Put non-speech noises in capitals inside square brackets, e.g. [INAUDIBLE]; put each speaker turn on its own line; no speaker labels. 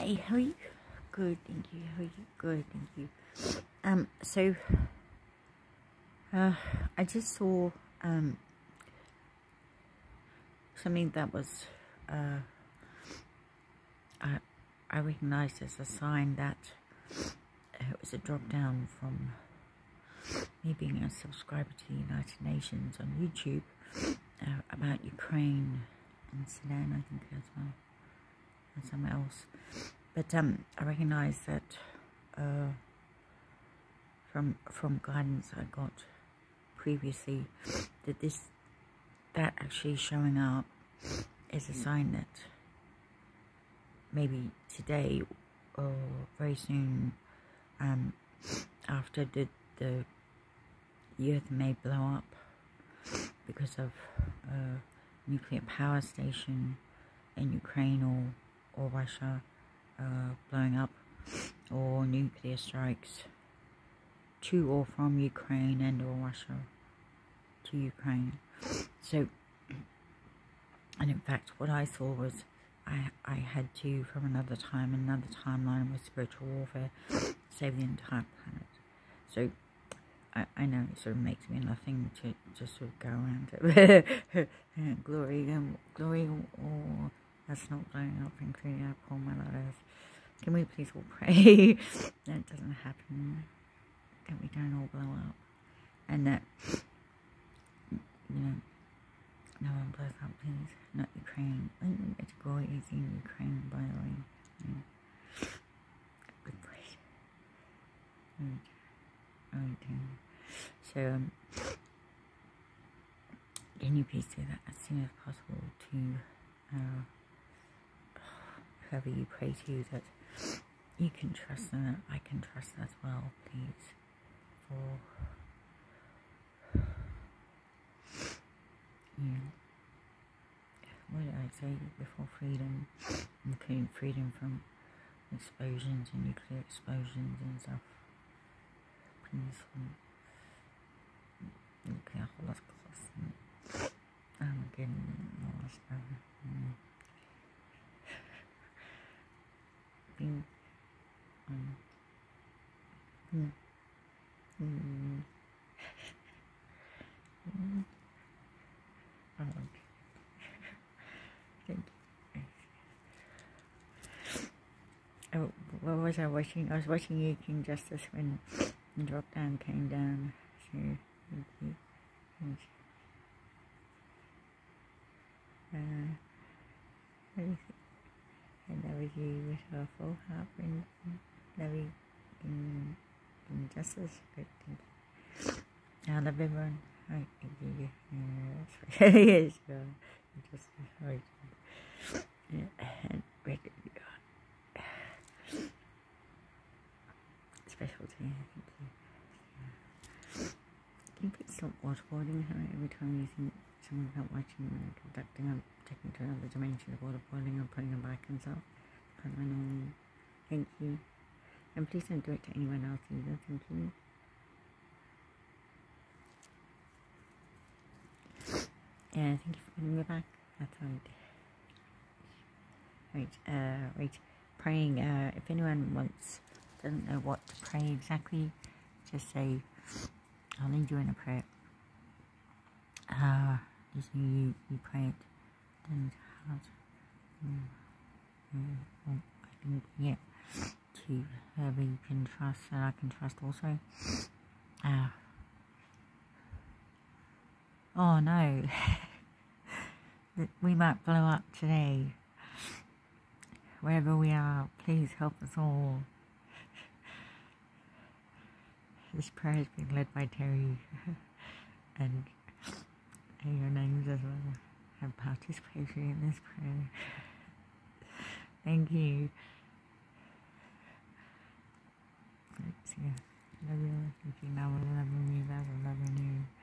Hi, how are you? Good, thank you. How are you? Good, thank you. Um, so, uh, I just saw, um, something that was, uh, I, I recognized as a sign that it was a drop down from me being a subscriber to the United Nations on YouTube uh, about Ukraine and Sudan, I think, as well and somewhere else. But um, I recognize that uh, from from guidance I got previously that this that actually showing up is a sign that maybe today or very soon um, after the the earth may blow up because of a nuclear power station in Ukraine or or Russia uh, blowing up or nuclear strikes to or from Ukraine and or Russia to Ukraine. So, and in fact, what I saw was I, I had to, from another time, another timeline with spiritual warfare, save the entire planet. So, I, I know it sort of makes me nothing to just sort of go around it. [LAUGHS] glory, um, glory, or that's not blowing up, including our poor Mother Earth. Can we please all pray [LAUGHS] that doesn't happen? That we don't all blow up. And that, you know, no one blows up, please. Not Ukraine. It's glory is in Ukraine, by the way. Yeah. Good place. Right. Right. So, um, can you please do that as soon as possible to, uh, whoever you pray to that you can trust and that I can trust as well, please. For you know, what did I say before freedom? Including freedom from explosions and nuclear explosions and stuff. Please, nuclear holocaust. I'm oh getting lost now. Mm. Mm. Mm. Mm. Mm. You. Oh, what was I watching? I was watching King Justice when drop down came down. So. Uh, was with her full and very in, injustice. Thank you. I [LAUGHS] yes. Uh, injustice, right. Yeah, and record. Special to you, thank you. Yeah. Can you please stop waterboarding her every time you think someone's not watching and conducting a taking to another dimension of waterboarding and putting them back himself. Permanently. Thank you. And please don't do it to anyone else either. Thank you. Yeah, thank you for putting me back. That's right. Right, uh, right. Praying, uh, if anyone wants, doesn't know what to pray exactly, just say, I'll lead you in a prayer. Uh, just you, you pray it and how I get to whoever you can trust and I can trust also. Uh, oh no, [LAUGHS] we might blow up today. Wherever we are, please help us all. [LAUGHS] This prayer is being led by Terry [LAUGHS] and your names as well have participated in this prayer. Thank you. See. Love you. If you never love me, love, love you.